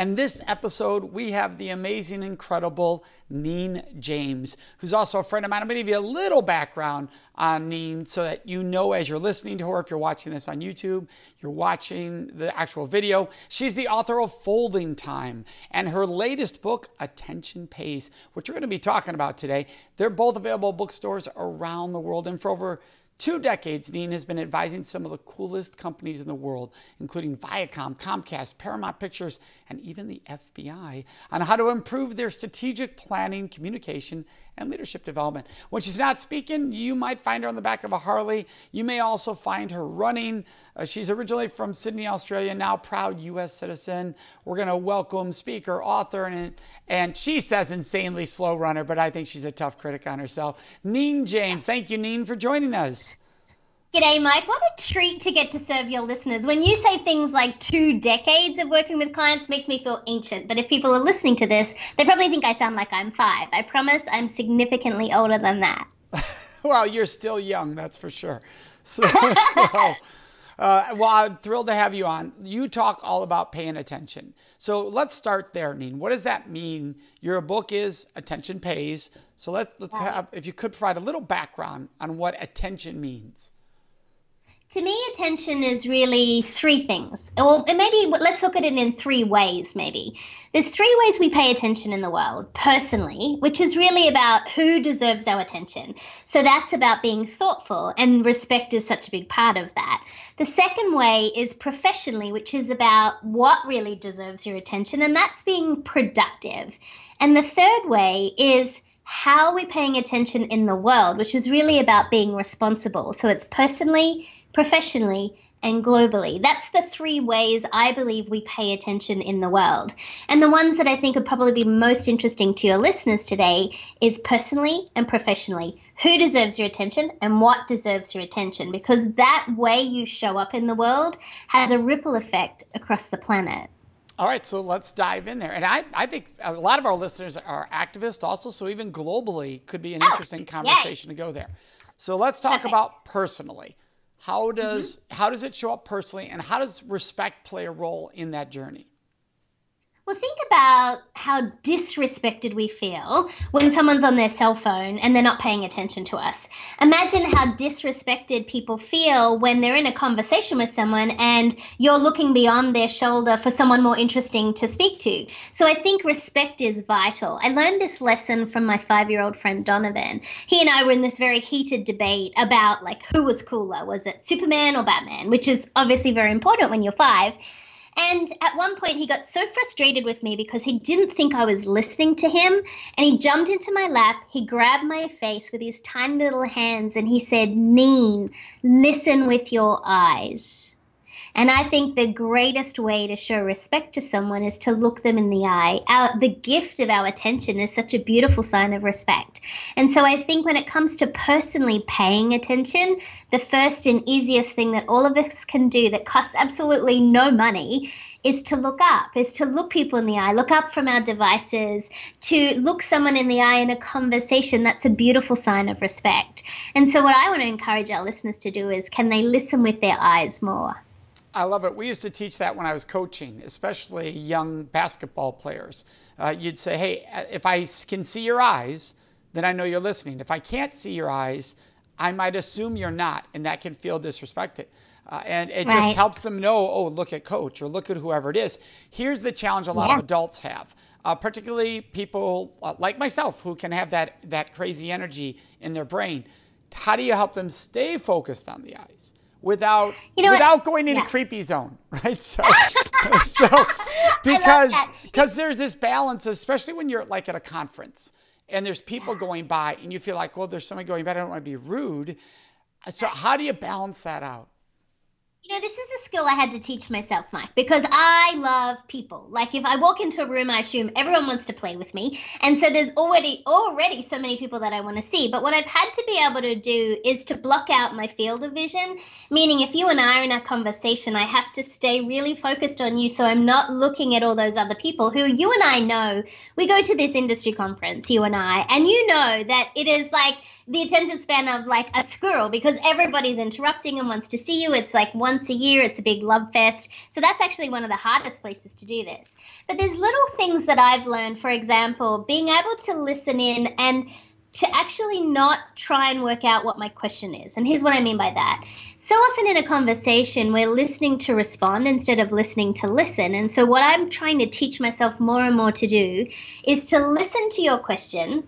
And this episode, we have the amazing, incredible Neen James, who's also a friend of mine. I'm going to give you a little background on Neen so that you know as you're listening to her, if you're watching this on YouTube, you're watching the actual video. She's the author of Folding Time and her latest book, Attention Pays, which we're going to be talking about today. They're both available at bookstores around the world. And for over two decades, Neen has been advising some of the coolest companies in the world, including Viacom, Comcast, Paramount Pictures, and even the FBI, on how to improve their strategic planning, communication, and leadership development. When she's not speaking, you might find her on the back of a Harley. You may also find her running. Uh, she's originally from Sydney, Australia, now proud U.S. citizen. We're going to welcome speaker, author, and, and she says insanely slow runner, but I think she's a tough critic on herself. Neen James. Thank you, Neen, for joining us. G'day, Mike. What a treat to get to serve your listeners. When you say things like two decades of working with clients makes me feel ancient. But if people are listening to this, they probably think I sound like I'm five. I promise I'm significantly older than that. well, you're still young, that's for sure. So, so uh, well, I'm thrilled to have you on. You talk all about paying attention. So let's start there, Neen. What does that mean? Your book is Attention Pays. So let's let's have if you could provide a little background on what attention means to me, attention is really three things. Well, maybe let's look at it in three ways, maybe. There's three ways we pay attention in the world personally, which is really about who deserves our attention. So that's about being thoughtful, and respect is such a big part of that. The second way is professionally, which is about what really deserves your attention, and that's being productive. And the third way is how we're paying attention in the world, which is really about being responsible. So it's personally, professionally, and globally. That's the three ways I believe we pay attention in the world. And the ones that I think would probably be most interesting to your listeners today is personally and professionally. Who deserves your attention and what deserves your attention? Because that way you show up in the world has a ripple effect across the planet. All right, so let's dive in there. And I, I think a lot of our listeners are activists also, so even globally could be an oh, interesting conversation yay. to go there. So let's talk Perfect. about personally. How does mm-hmm. how does it show up personally, and how does respect play a role in that journey? Well, think about how disrespected we feel when someone's on their cell phone and they're not paying attention to us. Imagine how disrespected people feel when they're in a conversation with someone and you're looking beyond their shoulder for someone more interesting to speak to. So I think respect is vital. I learned this lesson from my five year old friend Donovan. He and I were in this very heated debate about like who was cooler. Was it Superman or Batman? Which is obviously very important when you're five. And at one point, he got so frustrated with me because he didn't think I was listening to him. And he jumped into my lap, he grabbed my face with his tiny little hands, and he said, Neen, listen with your eyes. And I think the greatest way to show respect to someone is to look them in the eye. Our, the gift of our attention is such a beautiful sign of respect. And so I think when it comes to personally paying attention, the first and easiest thing that all of us can do that costs absolutely no money is to look up, is to look people in the eye, look up from our devices, to look someone in the eye in a conversation. That's a beautiful sign of respect. And so, what I want to encourage our listeners to do is can they listen with their eyes more? I love it. We used to teach that when I was coaching, especially young basketball players. Uh, you'd say, hey, if I can see your eyes, then I know you're listening. If I can't see your eyes, I might assume you're not, and that can feel disrespected. Uh, and it right. just helps them know, oh, look at coach or look at whoever it is. Here's the challenge a lot yeah. of adults have, uh, particularly people uh, like myself who can have that, that crazy energy in their brain. How do you help them stay focused on the eyes? Without you know without what? going into yeah. creepy zone, right? So, so because because there's this balance, especially when you're like at a conference and there's people yeah. going by and you feel like, well, there's somebody going by. I don't want to be rude. So how do you balance that out? You know, this is a skill I had to teach myself, Mike, because I love people. Like if I walk into a room, I assume everyone wants to play with me. And so there's already already so many people that I want to see. But what I've had to be able to do is to block out my field of vision, meaning if you and I are in a conversation, I have to stay really focused on you so I'm not looking at all those other people who you and I know. We go to this industry conference, you and I, and you know that it is like the attention span of like a squirrel because everybody's interrupting and wants to see you. It's like once a year, it's a big love fest. So that's actually one of the hardest places to do this. But there's little things that I've learned, for example, being able to listen in and to actually not try and work out what my question is. And here's what I mean by that. So often in a conversation, we're listening to respond instead of listening to listen. And so, what I'm trying to teach myself more and more to do is to listen to your question,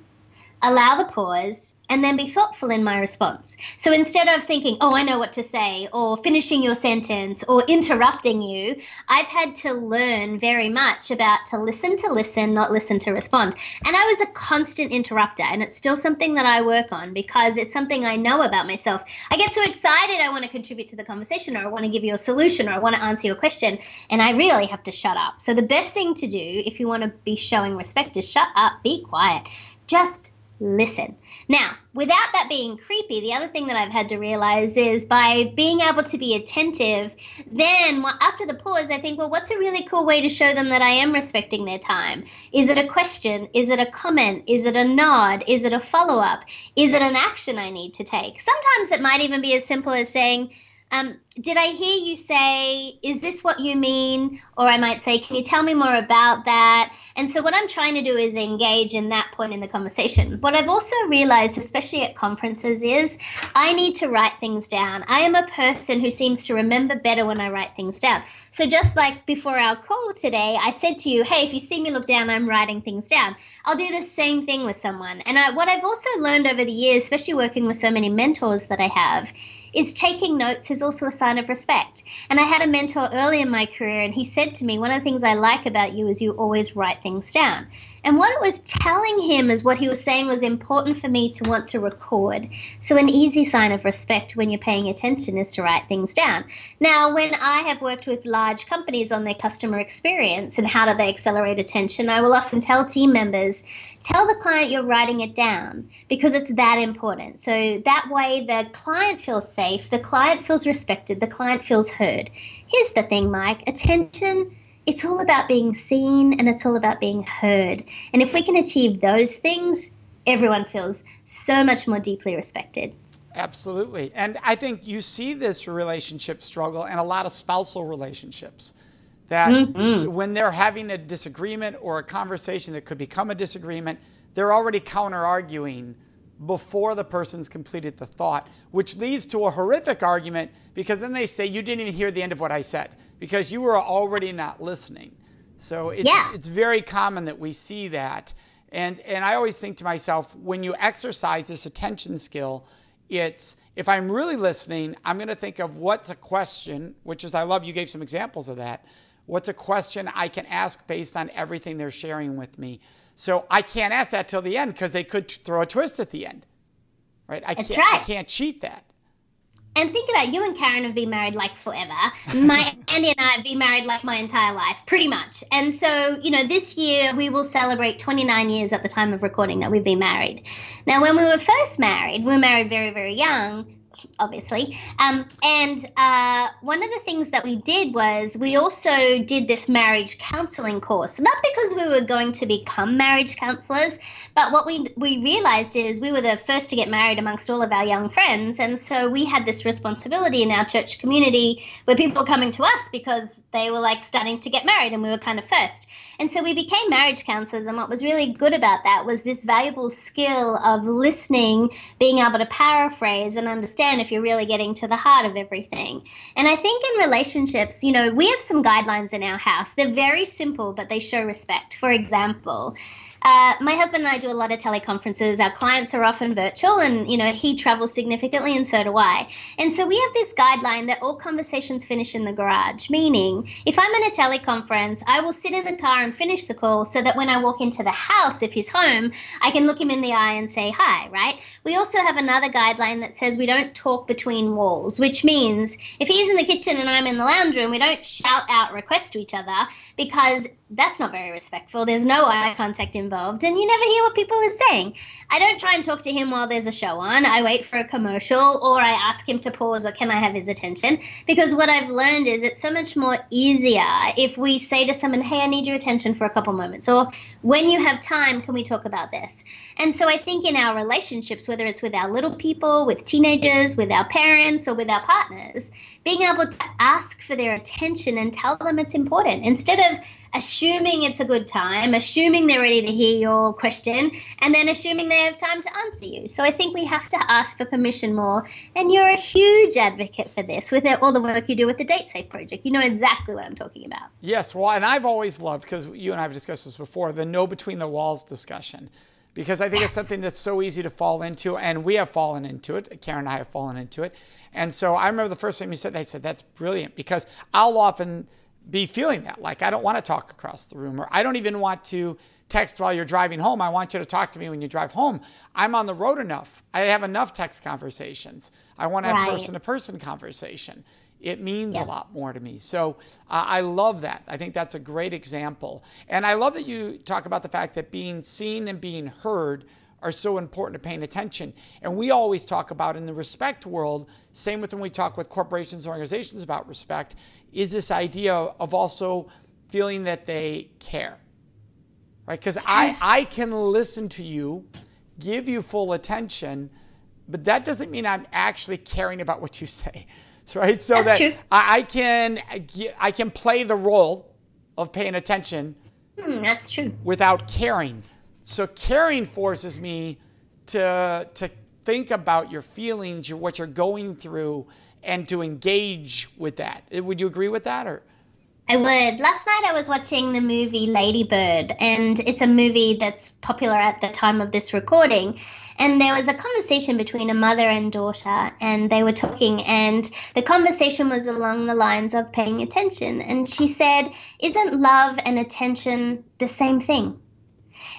allow the pause, and then be thoughtful in my response. So instead of thinking, oh, I know what to say, or finishing your sentence, or interrupting you, I've had to learn very much about to listen to listen, not listen to respond. And I was a constant interrupter, and it's still something that I work on because it's something I know about myself. I get so excited, I want to contribute to the conversation, or I want to give you a solution, or I want to answer your question, and I really have to shut up. So the best thing to do if you want to be showing respect is shut up, be quiet. Just listen. Now, without that being creepy, the other thing that I've had to realize is by being able to be attentive, then after the pause, I think, well, what's a really cool way to show them that I am respecting their time? Is it a question? Is it a comment? Is it a nod? Is it a follow up? Is it an action I need to take? Sometimes it might even be as simple as saying, um, did I hear you say, is this what you mean? Or I might say, can you tell me more about that? And so, what I'm trying to do is engage in that point in the conversation. What I've also realized, especially at conferences, is I need to write things down. I am a person who seems to remember better when I write things down. So, just like before our call today, I said to you, hey, if you see me look down, I'm writing things down. I'll do the same thing with someone. And I, what I've also learned over the years, especially working with so many mentors that I have, is taking notes is also a sign of respect. And I had a mentor early in my career, and he said to me, One of the things I like about you is you always write things down. And what it was telling him is what he was saying was important for me to want to record. So, an easy sign of respect when you're paying attention is to write things down. Now, when I have worked with large companies on their customer experience and how do they accelerate attention, I will often tell team members, tell the client you're writing it down because it's that important. So, that way the client feels safe, the client feels respected, the client feels heard. Here's the thing, Mike attention it's all about being seen and it's all about being heard. And if we can achieve those things, everyone feels so much more deeply respected. Absolutely. And I think you see this relationship struggle in a lot of spousal relationships. That mm-hmm. when they're having a disagreement or a conversation that could become a disagreement, they're already counter arguing before the person's completed the thought, which leads to a horrific argument because then they say, You didn't even hear the end of what I said because you were already not listening. So it's, yeah. it's very common that we see that. And, and I always think to myself, when you exercise this attention skill, it's if I'm really listening, I'm going to think of what's a question, which is I love you gave some examples of that. What's a question I can ask based on everything they're sharing with me? So I can't ask that till the end because they could throw a twist at the end, right? I That's can't, right. I can't cheat that. And think about you and Karen have been married like forever. My Andy and I have been married like my entire life, pretty much. And so, you know, this year we will celebrate 29 years at the time of recording that we've been married. Now, when we were first married, we were married very, very young obviously. Um, and uh, one of the things that we did was we also did this marriage counseling course, not because we were going to become marriage counselors, but what we we realized is we were the first to get married amongst all of our young friends, and so we had this responsibility in our church community where people were coming to us because they were like starting to get married, and we were kind of first. And so we became marriage counselors. And what was really good about that was this valuable skill of listening, being able to paraphrase and understand if you're really getting to the heart of everything. And I think in relationships, you know, we have some guidelines in our house. They're very simple, but they show respect. For example, uh, my husband and I do a lot of teleconferences. Our clients are often virtual, and you know he travels significantly, and so do I. And so we have this guideline that all conversations finish in the garage. Meaning, if I'm in a teleconference, I will sit in the car and finish the call, so that when I walk into the house, if he's home, I can look him in the eye and say hi. Right? We also have another guideline that says we don't talk between walls, which means if he's in the kitchen and I'm in the lounge room, we don't shout out requests to each other because that's not very respectful. There's no eye contact involved, and you never hear what people are saying. I don't try and talk to him while there's a show on. I wait for a commercial, or I ask him to pause, or can I have his attention? Because what I've learned is it's so much more easier if we say to someone, hey, I need your attention for a couple moments, or when you have time, can we talk about this? And so I think in our relationships, whether it's with our little people, with teenagers, with our parents, or with our partners, being able to ask for their attention and tell them it's important instead of assuming it's a good time, assuming they're ready to hear your question, and then assuming they have time to answer you. So I think we have to ask for permission more. And you're a huge advocate for this with all the work you do with the Date Safe Project. You know exactly what I'm talking about. Yes, well, and I've always loved, because you and I have discussed this before, the no between the walls discussion. Because I think it's something that's so easy to fall into, and we have fallen into it. Karen and I have fallen into it. And so I remember the first time you said that, I said, that's brilliant because I'll often be feeling that. Like, I don't want to talk across the room, or I don't even want to text while you're driving home. I want you to talk to me when you drive home. I'm on the road enough. I have enough text conversations. I want to have person to person conversation. It means yeah. a lot more to me. So uh, I love that. I think that's a great example. And I love that you talk about the fact that being seen and being heard are so important to paying attention. And we always talk about in the respect world, same with when we talk with corporations and organizations about respect, is this idea of also feeling that they care, right? Because I, I can listen to you, give you full attention, but that doesn't mean I'm actually caring about what you say, right? So That's that. I, I can I can play the role of paying attention. Hmm, that's true. Without caring, so caring forces me to to think about your feelings, your, what you're going through, and to engage with that. Uh, would you agree with that or? I would. Last night I was watching the movie Lady Bird, and it's a movie that's popular at the time of this recording. And there was a conversation between a mother and daughter, and they were talking, and the conversation was along the lines of paying attention. And she said, Isn't love and attention the same thing?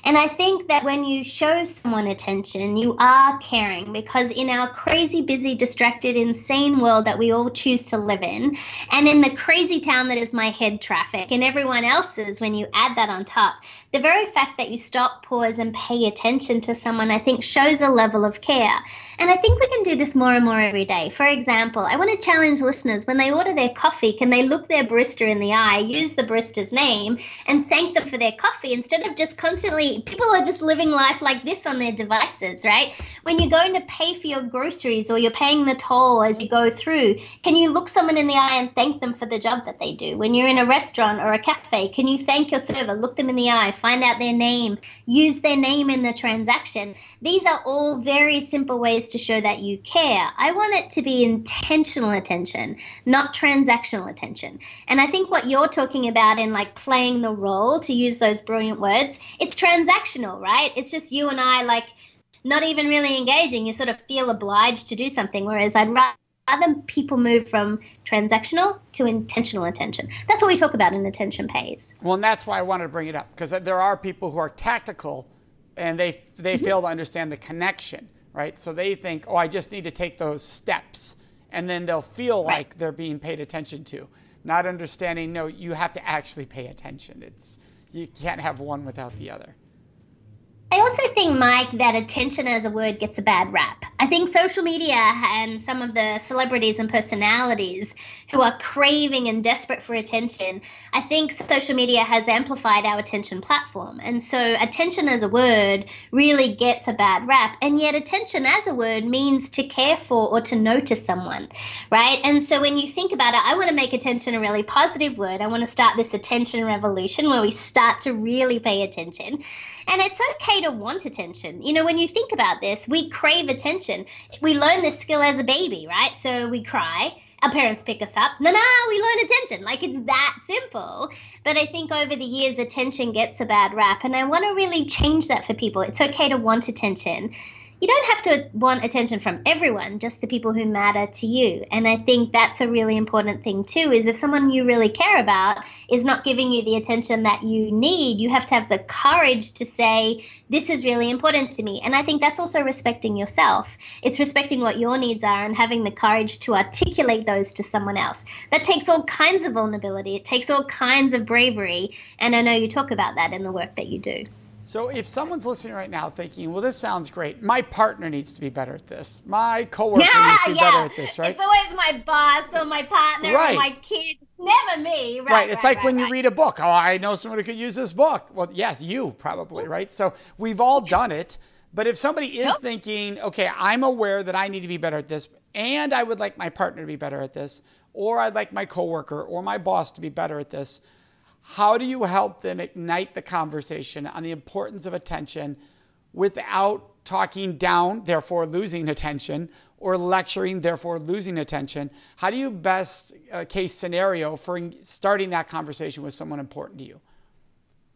And I think that when you show someone attention, you are caring because in our crazy, busy, distracted, insane world that we all choose to live in, and in the crazy town that is my head traffic and everyone else's, when you add that on top, the very fact that you stop, pause, and pay attention to someone, I think, shows a level of care. And I think we can do this more and more every day. For example, I want to challenge listeners when they order their coffee, can they look their barista in the eye, use the barista's name, and thank them for their coffee instead of just constantly, people are just living life like this on their devices, right? When you're going to pay for your groceries or you're paying the toll as you go through, can you look someone in the eye and thank them for the job that they do? When you're in a restaurant or a cafe, can you thank your server, look them in the eye, find out their name, use their name in the transaction. These are all very simple ways to show that you care. I want it to be intentional attention, not transactional attention. And I think what you're talking about in like playing the role, to use those brilliant words, it's transactional, right? It's just you and I like not even really engaging. You sort of feel obliged to do something. Whereas I'd rather people move from transactional to intentional attention. That's what we talk about in attention pays. Well, and that's why I wanted to bring it up because there are people who are tactical and they they mm-hmm. fail to understand the connection, right? So they think, "Oh, I just need to take those steps." And then they'll feel right. like they're being paid attention to, not understanding, no, you have to actually pay attention. It's you can't have one without the other. I also think, Mike, that attention as a word gets a bad rap. I think social media and some of the celebrities and personalities who are craving and desperate for attention, I think social media has amplified our attention platform. And so attention as a word really gets a bad rap. And yet, attention as a word means to care for or to notice someone, right? And so when you think about it, I want to make attention a really positive word. I want to start this attention revolution where we start to really pay attention. And it's okay to want attention. You know, when you think about this, we crave attention. We learn this skill as a baby, right? So we cry. Our parents pick us up. No, no, we learn attention. Like it's that simple. But I think over the years, attention gets a bad rap. And I want to really change that for people. It's okay to want attention you don't have to want attention from everyone, just the people who matter to you. And I think that's a really important thing too is if someone you really care about is not giving you the attention that you need, you have to have the courage to say this is really important to me. And I think that's also respecting yourself. It's respecting what your needs are and having the courage to articulate those to someone else. That takes all kinds of vulnerability. It takes all kinds of bravery, and I know you talk about that in the work that you do. So if someone's listening right now thinking, well, this sounds great. My partner needs to be better at this. My coworker yeah, needs to be yeah. better at this, right? It's always my boss or my partner right. or my kid. Never me. Right. right. It's right, like when you read a book. Oh, I know someone who could use this book. Well, yes, you probably, right? So we've all done it. But if somebody is thinking, okay, I'm aware that I need to be better at this, and I would like my partner to be better at this, or I'd like my coworker or my boss to be better at this, how do you help them ignite the conversation on the importance of attention without talking down, therefore losing attention, or lecturing, therefore losing attention? How do you best uh, case scenario for starting that conversation with someone important to you?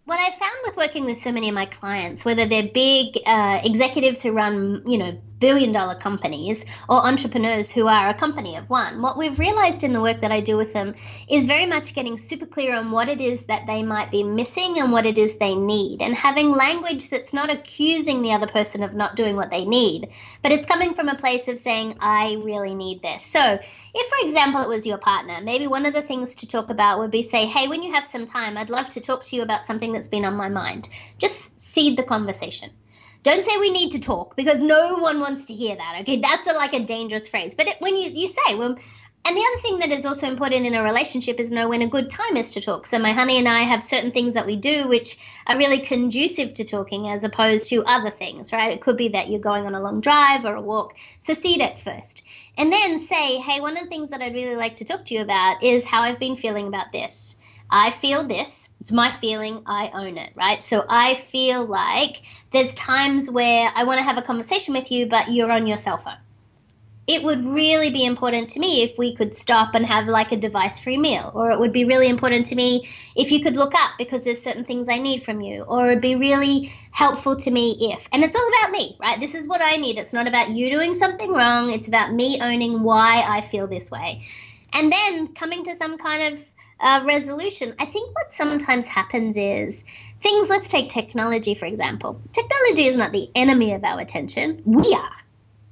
what I found with working with so many of my clients, whether they're big uh, executives who run, you know, billion dollar companies or entrepreneurs who are a company of one. What we've realized in the work that I do with them is very much getting super clear on what it is that they might be missing and what it is they need, and having language that's not accusing the other person of not doing what they need, but it's coming from a place of saying, I really need this. So, if, for example, it was your partner, maybe one of the things to talk about would be say, Hey, when you have some time, I'd love to talk to you about something that's been on my mind. Just seed the conversation. Don't say we need to talk because no one wants to hear that. Okay, that's a, like a dangerous phrase. But it, when you you say well. And the other thing that is also important in a relationship is know when a good time is to talk. So my honey and I have certain things that we do which are really conducive to talking as opposed to other things, right? It could be that you're going on a long drive or a walk. So seed it first. And then say, hey, one of the things that I'd really like to talk to you about is how I've been feeling about this. I feel this. It's my feeling. I own it, right? So I feel like there's times where I want to have a conversation with you, but you're on your cell phone. It would really be important to me if we could stop and have like a device free meal. Or it would be really important to me if you could look up because there's certain things I need from you. Or it'd be really helpful to me if. And it's all about me, right? This is what I need. It's not about you doing something wrong. It's about me owning why I feel this way. And then coming to some kind of uh, resolution. I think what sometimes happens is things, let's take technology for example. Technology is not the enemy of our attention, we are,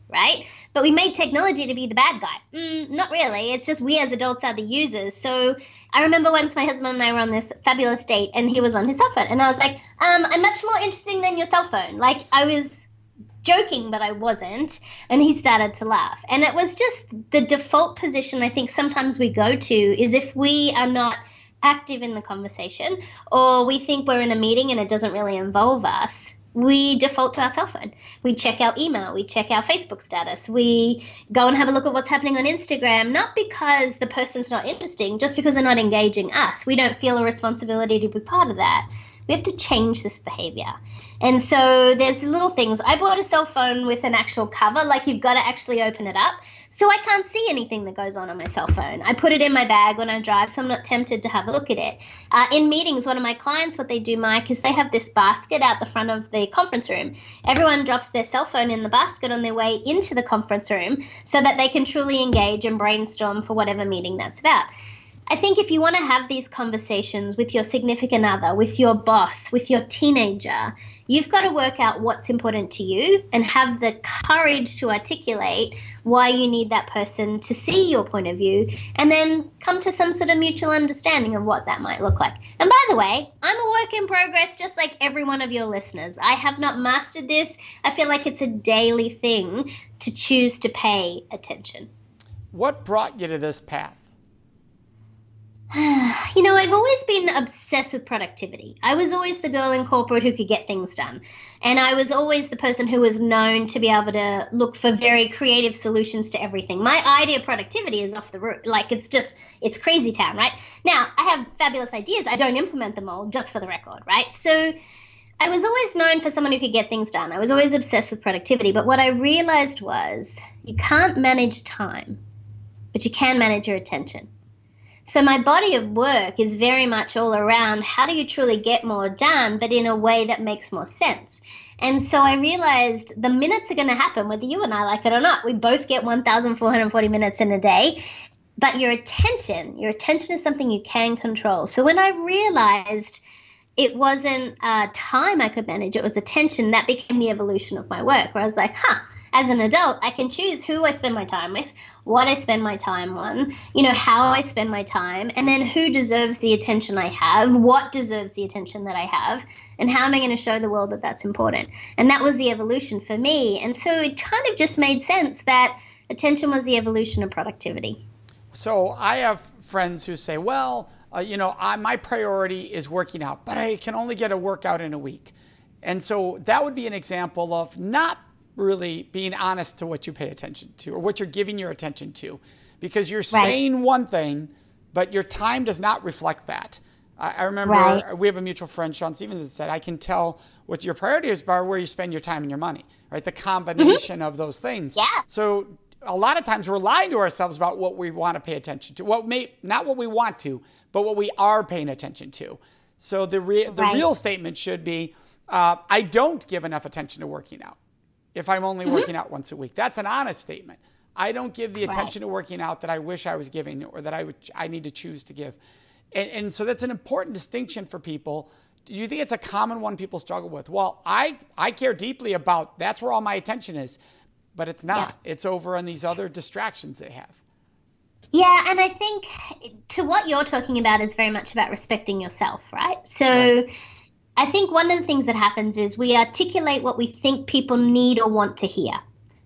right? But we made technology to be the bad guy. Mm, not really. It's just we as adults are the users. So I remember once my husband and I were on this fabulous date and he was on his cell phone. And I was like, um, I'm much more interesting than your cell phone. Like, I was joking, but I wasn't. And he started to laugh. And it was just the default position I think sometimes we go to is if we are not active in the conversation or we think we're in a meeting and it doesn't really involve us, we default to our cell phone. We check our email, we check our Facebook status, we go and have a look at what's happening on Instagram, not because the person's not interesting, just because they're not engaging us. We don't feel a responsibility to be part of that. We have to change this behavior. And so there's little things. I bought a cell phone with an actual cover, like you've got to actually open it up. So I can't see anything that goes on on my cell phone. I put it in my bag when I drive, so I'm not tempted to have a look at it. Uh, in meetings, one of my clients, what they do, Mike, is they have this basket out the front of the conference room. Everyone drops their cell phone in the basket on their way into the conference room so that they can truly engage and brainstorm for whatever meeting that's about. I think if you want to have these conversations with your significant other, with your boss, with your teenager, you've got to work out what's important to you and have the courage to articulate why you need that person to see your point of view and then come to some sort of mutual understanding of what that might look like. And by the way, I'm a work in progress just like every one of your listeners. I have not mastered this. I feel like it's a daily thing to choose to pay attention. What brought you to this path? you know, I've always been obsessed with productivity. I was always the girl in corporate who could get things done. And I was always the person who was known to be able to look for very creative solutions to everything. My idea of productivity is off the roof. Like, it's just, it's crazy town, right? Now, I have fabulous ideas. I don't implement them all, just for the record, right? So, I was always known for someone who could get things done. I was always obsessed with productivity. But what I realized was you can't manage time, but you can manage your attention. So my body of work is very much all around how do you truly get more done, but in a way that makes more sense. And so I realized the minutes are going to happen whether you and I like it or not. We both get 1,440 minutes in a day. But your attention, your attention is something you can control. So when I realized it wasn't uh, time I could manage, it was attention, that became the evolution of my work, where I was like, huh, as an adult, I can choose who I spend my time with, what I spend my time on, you know, how I spend my time, and then who deserves the attention I have, what deserves the attention that I have, and how am I going to show the world that that's important. And that was the evolution for me. And so it kind of just made sense that attention was the evolution of productivity. So I have friends who say, well, uh, you know, I, my priority is working out, but I can only get a workout in a week. And so that would be an example of not really being honest to what you pay attention to or what you're giving your attention to because you're right. saying one thing, but your time does not reflect that. I, I remember right. we have a mutual friend, Sean Stevens, that said, I can tell what your priorities are where you spend your time and your money, right? The combination mm-hmm. of those things. Yeah. So a lot of times we're lying to ourselves about what we want to pay attention to. What may not what we want to, but what we are paying attention to. So the re- the real statement should be, uh, I don't give enough attention to working out if I'm only mm-hmm. working out once a week. That's an honest statement. I don't give the attention right. to working out that I wish I was giving or that I would I need to choose to give. And, and so that's an important distinction for people. Do you think it's a common one people struggle with? Well, I, I care deeply about that's where all my attention is, but it's not. Yeah. It's over on these other distractions they have. Yeah, and I think to what you're talking about is very much about respecting yourself, right? So right. I think one of the things that happens is we articulate what we think people need or want to hear.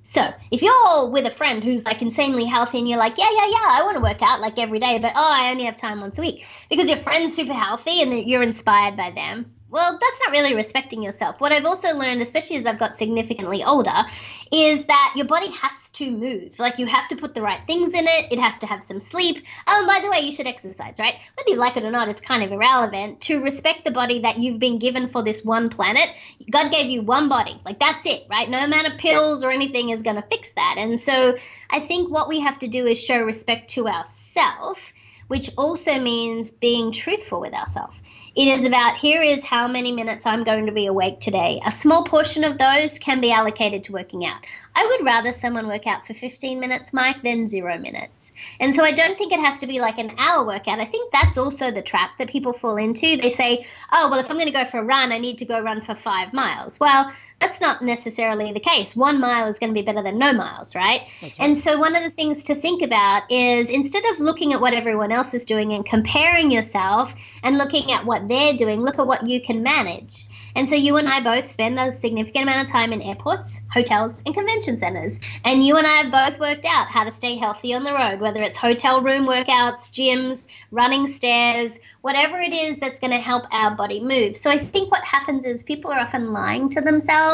So if you're with a friend who's like insanely healthy and you're like, yeah, yeah, yeah, I want to work out like every day, but oh, I only have time once a week because your friend's super healthy and you're inspired by them, well, that's not really respecting yourself. What I've also learned, especially as I've got significantly older, is that your body has to move. Like you have to put the right things in it. It has to have some sleep. Oh, by the way, you should exercise, right? Whether you like it or not is kind of irrelevant. To respect the body that you've been given for this one planet, God gave you one body. Like that's it, right? No amount of pills or anything is going to fix that. And so I think what we have to do is show respect to ourselves which also means being truthful with ourselves. It is about here is how many minutes I'm going to be awake today. A small portion of those can be allocated to working out. I would rather someone work out for 15 minutes, Mike, than zero minutes. And so I don't think it has to be like an hour workout. I think that's also the trap that people fall into. They say, oh, well, if I'm going to go for a run, I need to go run for five miles. Well, that's not necessarily the case. One mile is going to be better than no miles, right? right? And so one of the things to think about is instead of looking at what everyone else is doing and comparing yourself and looking at what they're doing, look at what you can manage. And so you and I both spend a significant amount of time in airports, hotels, and convention centers. And you and I have both worked out how to stay healthy on the road, whether it's hotel room workouts, gyms, running stairs, whatever it is that's going to help our body move. So I think what happens is people are often lying to themselves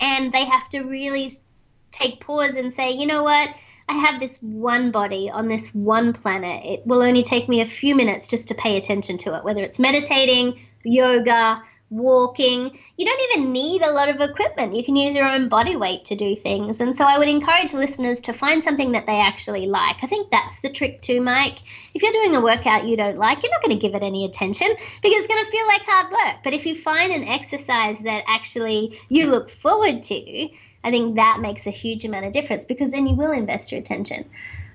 and they have to really take pause and say, you know what? I have this one body on this one planet. It will only take me a few minutes just to pay attention to it, whether it's meditating, yoga, walking. You don't even need a lot of equipment. You can use your own body weight to do things. And so I would encourage listeners to find something that they actually like. I think that's the trick too, Mike. If you're doing a workout you don't like, you're not going to give it any attention because it's going to feel like hard work. But if you find an exercise that actually you look forward to, I think that makes a huge amount of difference because then you will invest your attention.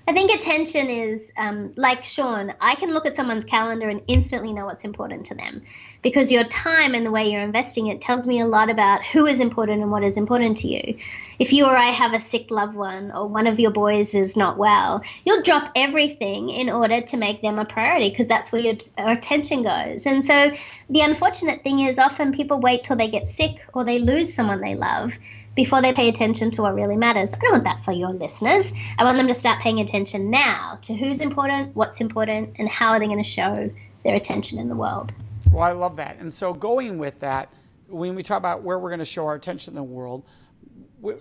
I think attention is um, like Sean. I can look at someone's calendar and instantly know what's important to them because your time and the way you're investing it tells me a lot about who is important and what is important to you. If you or I have a sick loved one or one of your boys is not well, you'll drop everything in order to make them a priority because that's where your, your attention goes. And so the unfortunate thing is often people wait till they get sick or they lose someone they love before they pay attention to what really matters. I don't want that for your listeners. I want them to start paying attention now to who's important, what's important, and how are they going to show their attention in the world. Well, I love that. And so, going with that, when we talk about where we're going to show our attention in the world,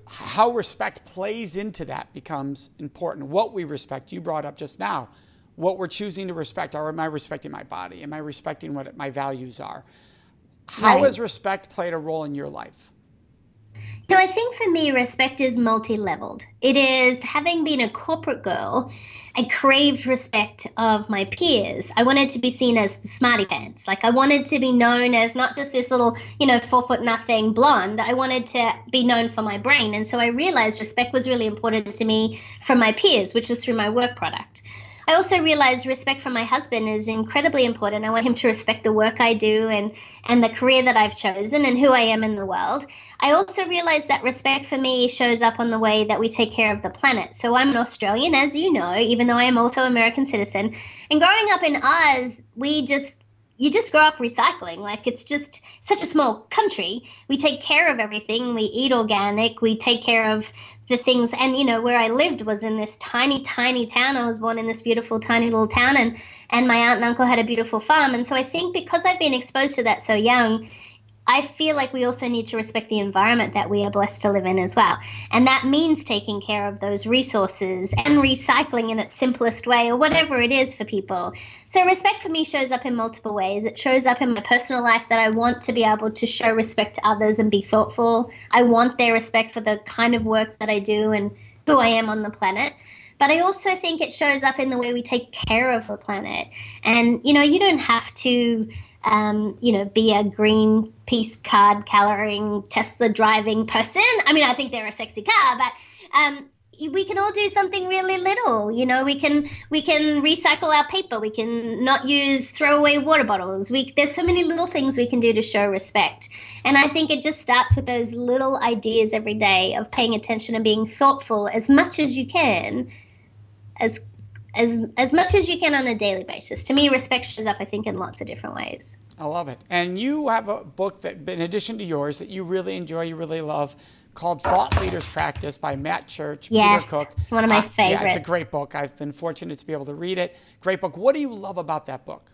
how respect plays into that becomes important. What we respect, you brought up just now, what we're choosing to respect. Are am I respecting my body? Am I respecting what my values are? How right. has respect played a role in your life? Know, I think for me, respect is multi leveled. It is having been a corporate girl, I craved respect of my peers. I wanted to be seen as the smarty pants. Like, I wanted to be known as not just this little, you know, four foot nothing blonde. I wanted to be known for my brain. And so I realized respect was really important to me from my peers, which was through my work product. I also realize respect for my husband is incredibly important. I want him to respect the work I do and, and the career that I've chosen and who I am in the world. I also realize that respect for me shows up on the way that we take care of the planet. So I'm an Australian, as you know, even though I am also an American citizen. And growing up in Oz, we just you just grow up recycling. Like it's just such a small country. We take care of everything. We eat organic. We take care of the things. And you know, where I lived was in this tiny, tiny town. I was born in this beautiful, tiny little town, and and my aunt and uncle had a beautiful farm. And so I think because I've been exposed to that so young, I feel like we also need to respect the environment that we are blessed to live in as well. And that means taking care of those resources and recycling in its simplest way or whatever it is for people. So, respect for me shows up in multiple ways. It shows up in my personal life that I want to be able to show respect to others and be thoughtful. I want their respect for the kind of work that I do and who I am on the planet. But I also think it shows up in the way we take care of the planet. And, you know, you don't have to um, you know, be a green piece card coloring Tesla driving person. I mean, I think they're a sexy car, but um, we can all do something really little. You know, we can we can recycle our paper. We can not use throwaway water bottles. We there's so many little things we can do to show respect. And I think it just starts with those little ideas every day of paying attention and being thoughtful as much as you can as as as much as you can on a daily basis. To me, respect shows up, I think, in lots of different ways. I love it. And you have a book that, in addition to yours, that you really enjoy, you really love, called Thought Leaders Practice by Matt Church, yes, Peter Cook. It's one of my uh, favorites. Yeah, it's a great book. I've been fortunate to be able to read it. Great book. What do you love about that book?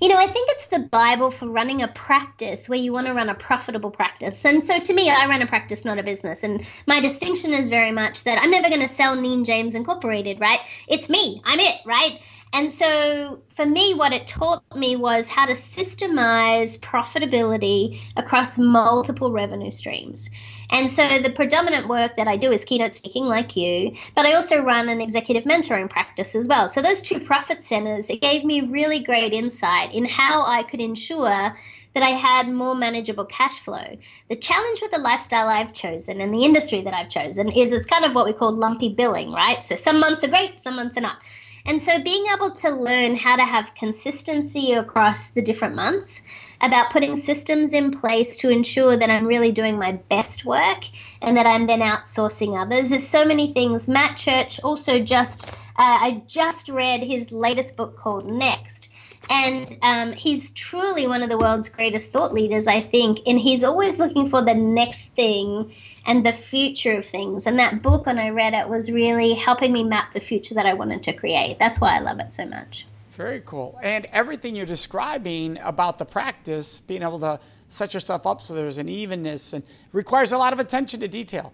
You know, I think it's the Bible for running a practice where you want to run a profitable practice. And so to me, I run a practice, not a business. And my distinction is very much that I'm never going to sell Neen James Incorporated, right? It's me. I'm it, right? And so for me, what it taught me was how to systemize profitability across multiple revenue streams. And so the predominant work that I do is keynote speaking, like you, but I also run an executive mentoring practice as well. So those two profit centers, it gave me really great insight in how I could ensure that I had more manageable cash flow. The challenge with the lifestyle I've chosen and the industry that I've chosen is it's kind of what we call lumpy billing, right? So some months are great, some months are not. And so being able to learn how to have consistency across the different months, about putting systems in place to ensure that I'm really doing my best work and that I'm then outsourcing others. There's so many things. Matt Church also just, uh, I just read his latest book called Next. And um, he's truly one of the world's greatest thought leaders, I think. And he's always looking for the next thing and the future of things. And that book, when I read it, was really helping me map the future that I wanted to create. That's why I love it so much. Very cool. And everything you're describing about the practice, being able to set yourself up so there's an evenness and requires a lot of attention to detail.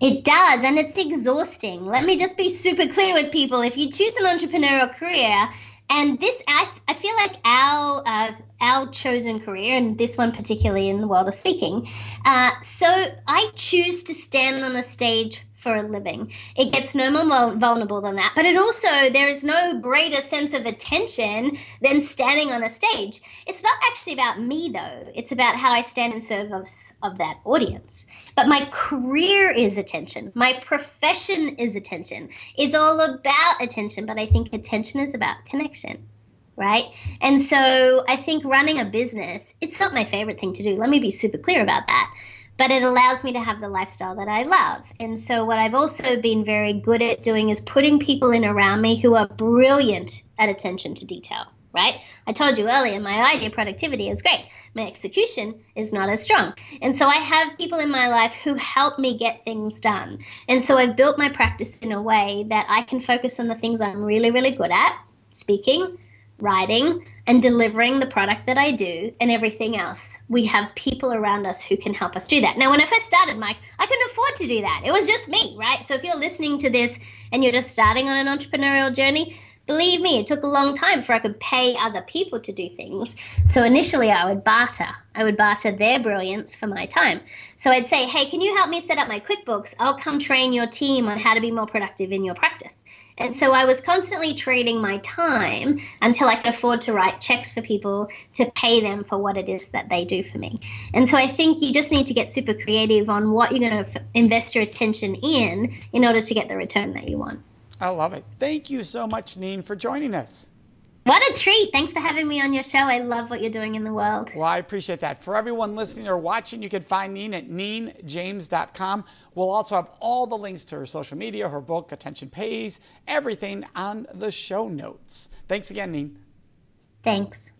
It does, and it's exhausting. Let me just be super clear with people. If you choose an entrepreneurial career, and this, I, I feel like our uh, our chosen career, and this one particularly in the world of speaking. Uh, so I choose to stand on a stage for a living. It gets no more vulnerable than that. But it also, there is no greater sense of attention than standing on a stage. It's not actually about me, though. It's about how I stand in service of that audience. But my career is attention. My profession is attention. It's all about attention, but I think attention is about connection right? And so I think running a business, it's not my favorite thing to do. Let me be super clear about that. But it allows me to have the lifestyle that I love. And so, what I've also been very good at doing is putting people in around me who are brilliant at attention to detail, right? I told you earlier, my idea productivity is great. My execution is not as strong. And so, I have people in my life who help me get things done. And so, I've built my practice in a way that I can focus on the things I'm really, really good at speaking, writing and delivering the product that I do and everything else. We have people around us who can help us do that. Now, when I first started, Mike, I couldn't afford to do that. It was just me, right? So if you're listening to this and you're just starting on an entrepreneurial journey, believe me, it took a long time before I could pay other people to do things. So initially, I would barter. I would barter their brilliance for my time. So I'd say, hey, can you help me set up my QuickBooks? I'll come train your team on how to be more productive in your practice. And so I was constantly trading my time until I could afford to write checks for people to pay them for what it is that they do for me. And so I think you just need to get super creative on what you're going to invest your attention in in order to get the return that you want. I love it. Thank you so much, Neen, for joining us. What a treat. Thanks for having me on your show. I love what you're doing in the world. Well, I appreciate that. For everyone listening or watching, you can find Neen at neenjames.com. We'll also have all the links to her social media, her book, Attention Pays, everything on the show notes. Thanks again, Neen. Thanks.